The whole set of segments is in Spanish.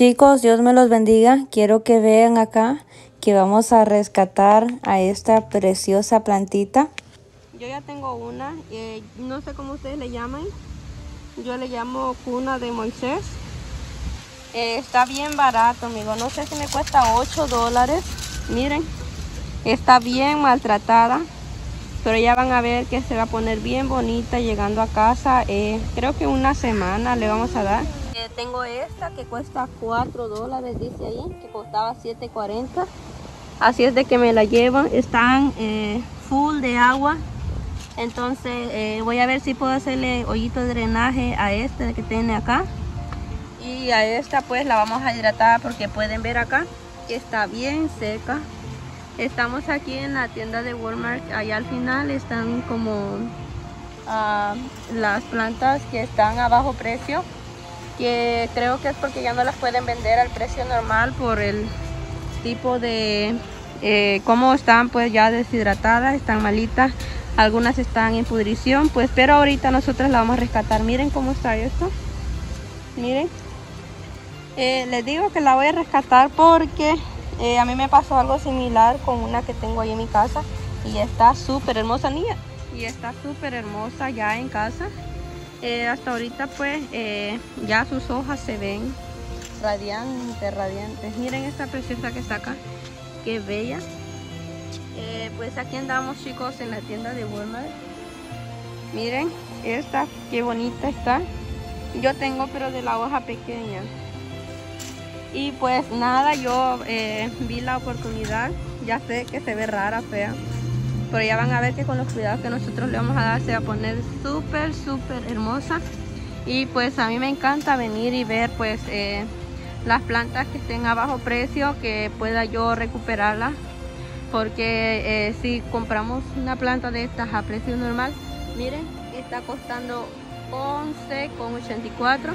Chicos, Dios me los bendiga. Quiero que vean acá que vamos a rescatar a esta preciosa plantita. Yo ya tengo una, eh, no sé cómo ustedes le llaman. Yo le llamo cuna de Moisés. Eh, está bien barato, amigo. No sé si me cuesta 8 dólares. Miren, está bien maltratada. Pero ya van a ver que se va a poner bien bonita llegando a casa. Eh, creo que una semana le vamos a dar. Tengo esta que cuesta 4 dólares, dice ahí, que costaba 7.40. Así es de que me la llevan. Están full de agua. Entonces eh, voy a ver si puedo hacerle hoyito de drenaje a este que tiene acá. Y a esta pues la vamos a hidratar porque pueden ver acá que está bien seca. Estamos aquí en la tienda de Walmart. Allá al final están como ah, las plantas que están a bajo precio creo que es porque ya no las pueden vender al precio normal por el tipo de eh, cómo están pues ya deshidratadas están malitas algunas están en pudrición pues pero ahorita nosotros la vamos a rescatar. Miren cómo está esto. Miren. Eh, les digo que la voy a rescatar porque eh, a mí me pasó algo similar con una que tengo ahí en mi casa y está súper hermosa niña. Y está súper hermosa ya en casa eh, hasta ahorita pues ya sus hojas se ven radiantes radiantes. Miren esta preciosa que está acá qué bella. Eh, pues aquí andamos chicos en la tienda de Walmart. Miren esta qué bonita está. Yo tengo pero de la hoja pequeña. Y pues nada yo eh, vi la oportunidad. Ya sé que se ve rara fea pero ya van a ver que con los cuidados que nosotros le vamos a dar se va a poner súper súper hermosa. Y pues a mí me encanta venir y ver pues eh, las plantas que estén a bajo precio que pueda yo recuperarlas porque eh, si compramos una planta de estas a precio normal miren está costando 11,84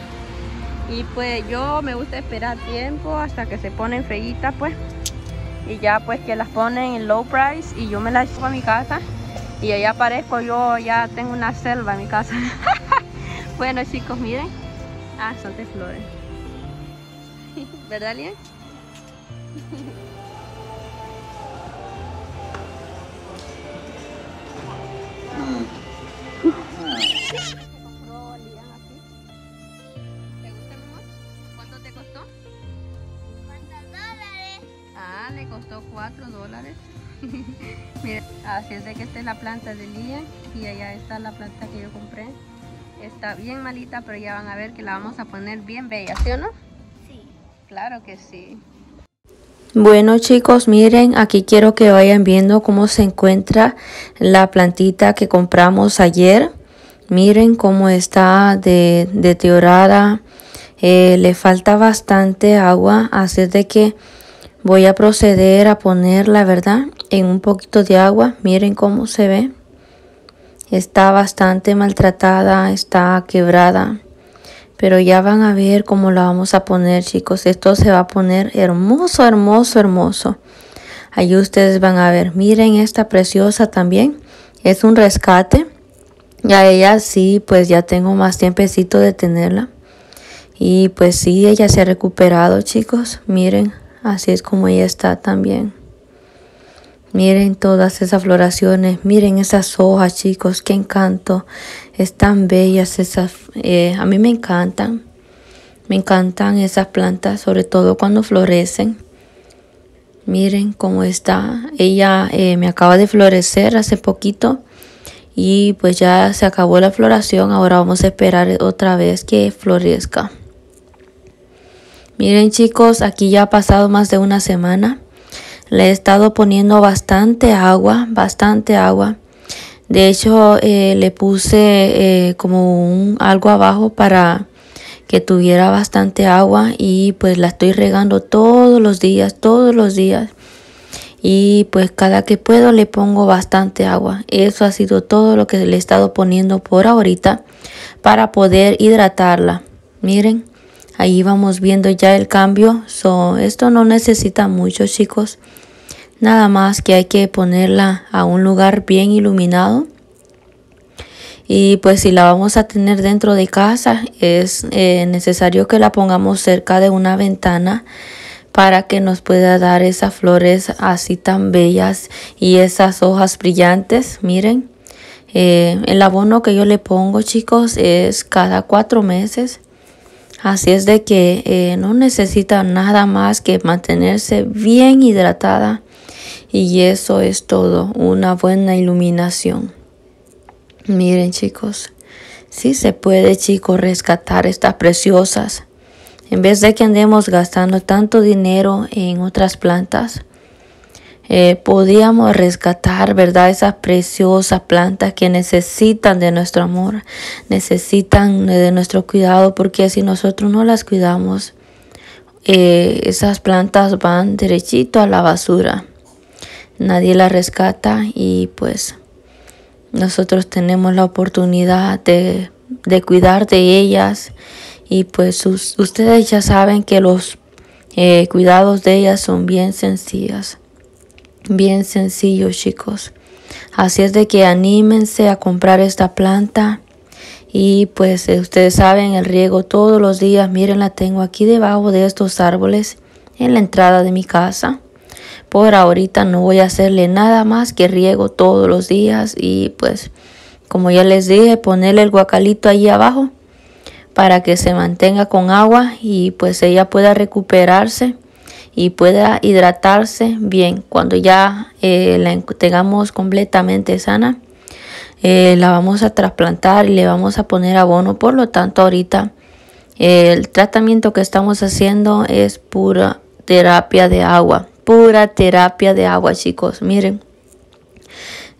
y pues yo me gusta esperar tiempo hasta que se ponen feitas pues y ya pues que las ponen en low price y yo me las llevo a mi casa y allá aparezco yo ya tengo una selva en mi casa. Bueno chicos miren. Ah son de flores. ¿verdad? ¿Cuánto 4 dólares. Mira, así es de que esta es la planta de Lía y allá está la planta que yo compré. Está bien malita, pero ya van a ver que la vamos a poner bien bella, ¿sí o no? Sí. Claro que sí. Bueno chicos, miren, aquí quiero que vayan viendo cómo se encuentra la plantita que compramos ayer. Miren cómo está de, deteriorada. Eh, le falta bastante agua, así de que voy a proceder a ponerla, ¿verdad? En un poquito de agua. Miren cómo se ve. Está bastante maltratada, está quebrada. Pero ya van a ver cómo la vamos a poner, chicos. Esto se va a poner hermoso, hermoso, hermoso. Ahí ustedes van a ver. Miren esta preciosa también. Es un rescate. Ya ella sí, pues ya tengo más tiempecito de tenerla. Y pues sí, ella se ha recuperado, chicos. Miren, así es como ella está también. Miren todas esas floraciones, miren esas hojas, chicos, qué encanto. Están bellas esas, eh, a mí me encantan. Me encantan esas plantas, sobre todo cuando florecen. Miren cómo está. Ella eh, me acaba de florecer hace poquito y pues ya se acabó la floración. Ahora vamos a esperar otra vez que florezca. Miren chicos, aquí ya ha pasado más de una semana. Le he estado poniendo bastante agua, bastante agua. De hecho, eh, le puse eh, como un, algo abajo para que tuviera bastante agua y pues la estoy regando todos los días, todos los días. Y pues cada que puedo le pongo bastante agua. Eso ha sido todo lo que le he estado poniendo por ahorita para poder hidratarla. Miren. Ahí vamos viendo ya el cambio. So, esto no necesita mucho, chicos. Nada más que hay que ponerla a un lugar bien iluminado. Y pues si la vamos a tener dentro de casa, es eh, necesario que la pongamos cerca de una ventana para que nos pueda dar esas flores así tan bellas y esas hojas brillantes. Miren, eh, el abono que yo le pongo, chicos, es cada cuatro meses. Así es de que eh, no necesita nada más que mantenerse bien hidratada y eso es todo, una buena iluminación. Miren chicos, sí se puede chicos rescatar estas preciosas. En vez de que andemos gastando tanto dinero en otras plantas, eh, podíamos rescatar, ¿verdad? Esas preciosas plantas que necesitan de nuestro amor, necesitan de nuestro cuidado, porque si nosotros no las cuidamos, eh, esas plantas van derechito a la basura. Nadie las rescata y pues nosotros tenemos la oportunidad de, cuidar de ellas y pues ustedes ya saben que los eh, cuidados de ellas son bien sencillas, bien sencillos chicos. Así es de que anímense a comprar esta planta y pues eh, ustedes saben el riego todos los días. Miren la tengo aquí debajo de estos árboles en la entrada de mi casa. Por ahorita no voy a hacerle nada más que riego todos los días y pues como ya les dije ponerle el guacalito ahí abajo para que se mantenga con agua y pues ella pueda recuperarse y pueda hidratarse bien cuando ya eh, la tengamos completamente sana eh, la vamos a trasplantar y le vamos a poner abono por lo tanto ahorita el tratamiento que estamos haciendo es pura terapia de agua pura terapia de agua, chicos. Miren,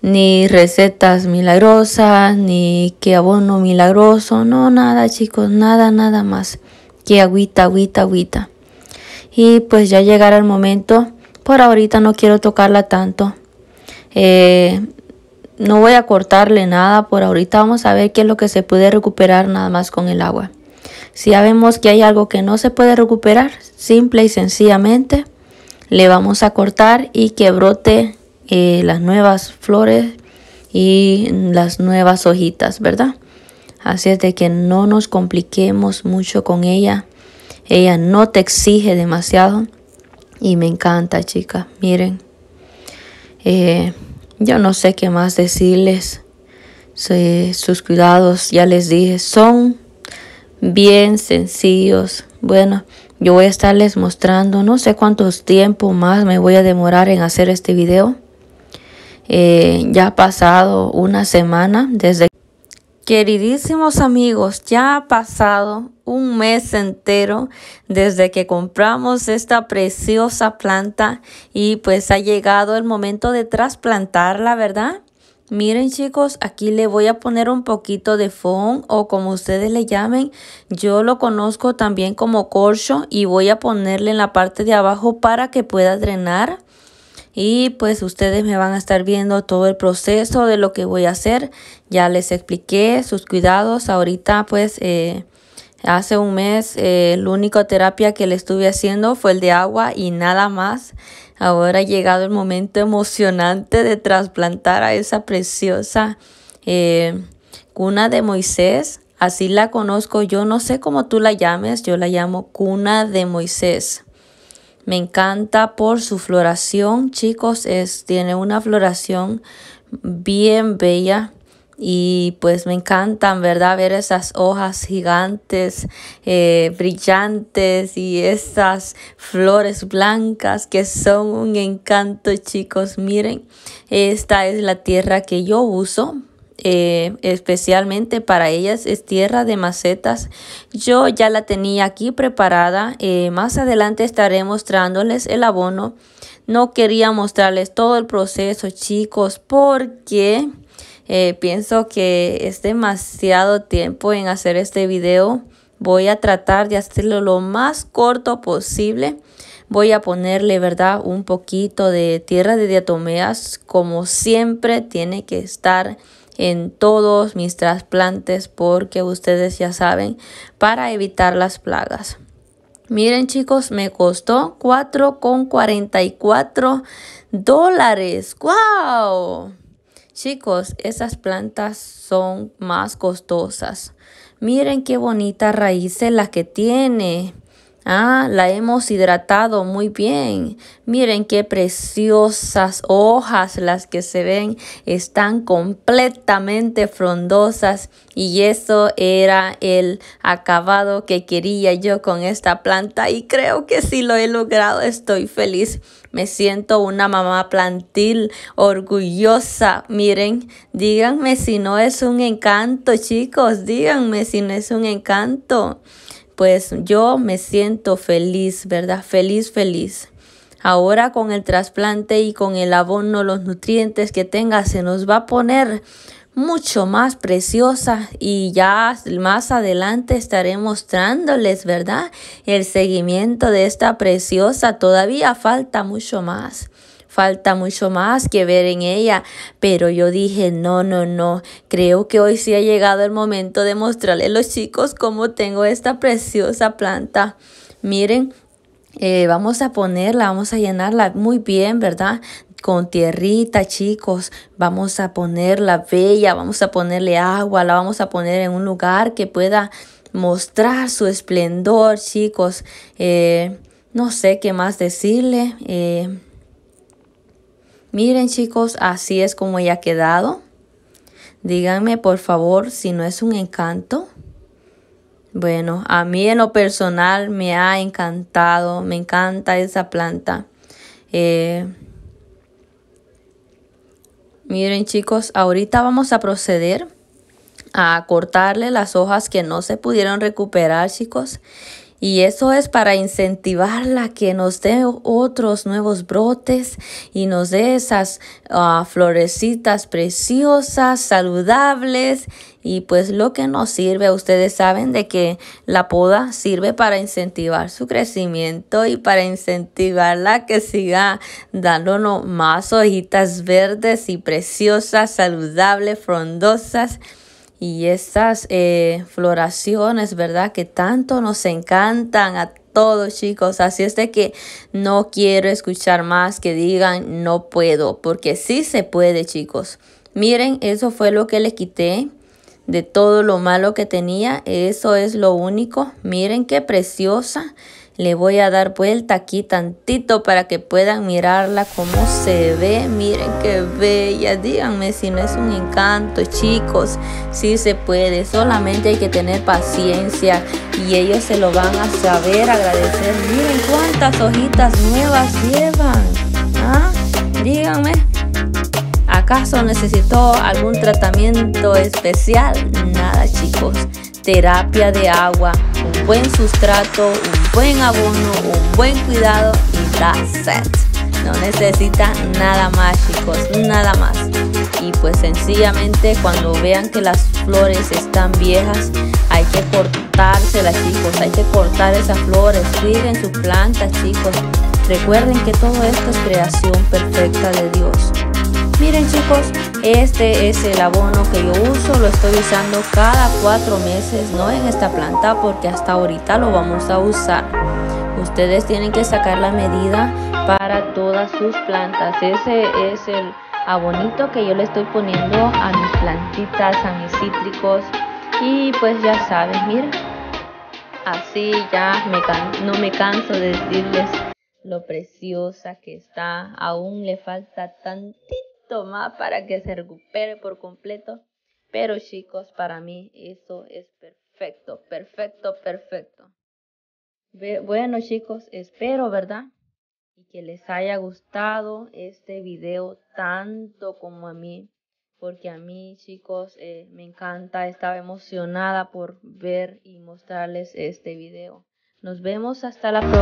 ni recetas milagrosas, ni que abono milagroso, no, nada, chicos, nada, nada más que agüita, agüita, agüita. Y pues ya llegará el momento, por ahorita no quiero tocarla tanto. Eh, no voy a cortarle nada, por ahorita vamos a ver qué es lo que se puede recuperar nada más con el agua. Si ya vemos que hay algo que no se puede recuperar, simple y sencillamente le vamos a cortar y que brote eh, las nuevas flores y las nuevas hojitas, ¿verdad? Así es de que no nos compliquemos mucho con ella. Ella no te exige demasiado. Y me encanta, chicas. Miren. Eh, yo no sé qué más decirles. sus cuidados, ya les dije, son bien sencillos. Bueno, yo voy a estarles mostrando, no sé cuántos tiempo más me voy a demorar en hacer este video. Eh, ya ha pasado una semana desde... Queridísimos amigos, ya ha pasado un mes entero desde que compramos esta preciosa planta y pues ha llegado el momento de trasplantarla, ¿verdad? Miren chicos, aquí le voy a poner un poquito de foam o como ustedes le llamen. Yo lo conozco también como corcho y voy a ponerle en la parte de abajo para que pueda drenar. Y pues ustedes me van a estar viendo todo el proceso de lo que voy a hacer. Ya les expliqué sus cuidados. Ahorita pues eh, hace un mes eh, la única terapia que le estuve haciendo fue el de agua y nada más. Ahora ha llegado el momento emocionante de trasplantar a esa preciosa eh, cuna de Moisés. Así la conozco yo, no sé cómo tú la llames, yo la llamo cuna de Moisés. Me encanta por su floración, chicos, es, tiene una floración bien bella. Y pues me encantan, ¿verdad? Ver esas hojas gigantes, eh, brillantes y esas flores blancas que son un encanto, chicos. Miren, esta es la tierra que yo uso. Eh, especialmente para ellas es tierra de macetas yo ya la tenía aquí preparada eh, más adelante estaré mostrándoles el abono no quería mostrarles todo el proceso chicos porque eh, pienso que es demasiado tiempo en hacer este video. Voy a tratar de hacerlo lo más corto posible. Voy a ponerle, ¿verdad? Un poquito de tierra de diatomeas. Como siempre tiene que estar en todos mis trasplantes porque ustedes ya saben para evitar las plagas. Miren chicos, me costó 4,44 dólares. ¡Wow! Chicos, esas plantas son más costosas. Miren qué bonitas raíces la que tiene. Ah, la hemos hidratado muy bien. Miren qué preciosas hojas las que se ven. Están completamente frondosas y eso era el acabado que quería yo con esta planta y creo que sí lo he logrado. Estoy feliz. Me siento una mamá plantil orgullosa. Miren, díganme si no es un encanto, chicos. Díganme si no es un encanto pues yo me siento feliz, ¿verdad? Feliz, feliz. Ahora con el trasplante y con el abono, los nutrientes que tenga, se nos va a poner mucho más preciosa y ya más adelante estaré mostrándoles, ¿verdad? El seguimiento de esta preciosa. Todavía falta mucho más. Falta mucho más que ver en ella, pero yo dije, no, no, no, creo que hoy sí ha llegado el momento de mostrarle a los chicos cómo tengo esta preciosa planta. Miren, eh, vamos a ponerla, vamos a llenarla muy bien, ¿verdad? Con tierrita, chicos. Vamos a ponerla bella, vamos a ponerle agua, la vamos a poner en un lugar que pueda mostrar su esplendor, chicos. Eh, no sé qué más decirle. Eh, Miren chicos, así es como ella ha quedado. Díganme por favor si no es un encanto. Bueno, a mí en lo personal me ha encantado, me encanta esa planta. Eh, miren chicos, ahorita vamos a proceder a cortarle las hojas que no se pudieron recuperar chicos y eso es para incentivarla que nos dé otros nuevos brotes y nos dé esas uh, florecitas preciosas, saludables. Y pues lo que nos sirve, ustedes saben de que la poda sirve para incentivar su crecimiento y para incentivarla que siga dándonos más hojitas verdes y preciosas, saludables, frondosas y estas eh, floraciones, ¿verdad? Que tanto nos encantan a todos chicos. Así es de que no quiero escuchar más que digan no puedo, porque sí se puede chicos. Miren, eso fue lo que le quité de todo lo malo que tenía. Eso es lo único. Miren qué preciosa. Le voy a dar vuelta aquí tantito para que puedan mirarla cómo se ve. Miren qué bella. Díganme si no es un encanto, chicos. Sí se puede. Solamente hay que tener paciencia y ellos se lo van a saber agradecer. Miren cuántas hojitas nuevas llevan. ¿Ah? Díganme. ¿Acaso necesitó algún tratamiento especial? Nada, chicos terapia de agua, un buen sustrato, buen abono, un buen cuidado y that's it. No necesita nada más chicos, nada más. Y pues sencillamente cuando vean que las flores están viejas, hay que cortárselas chicos, hay que cortar esas flores, cuiden sus plantas chicos. Recuerden que todo esto es creación perfecta de Dios. Miren chicos, este es el abono que yo uso, lo estoy usando cada cuatro meses, no en esta planta porque hasta ahorita lo vamos a usar. Ustedes tienen que sacar la medida para todas sus plantas. Ese es el abonito que yo le estoy poniendo a mis plantitas, a mis cítricos. Y pues ya saben, miren, así ya no me canso de decirles lo preciosa que está. Aún le falta tantito más para que se recupere por completo. Pero chicos, para mí eso es perfecto, perfecto, perfecto. Bueno chicos, espero, ¿verdad? Y que les haya gustado este video tanto como a mí. Porque a mí chicos eh, me encanta, estaba emocionada por ver y mostrarles este video. Nos vemos hasta la próxima.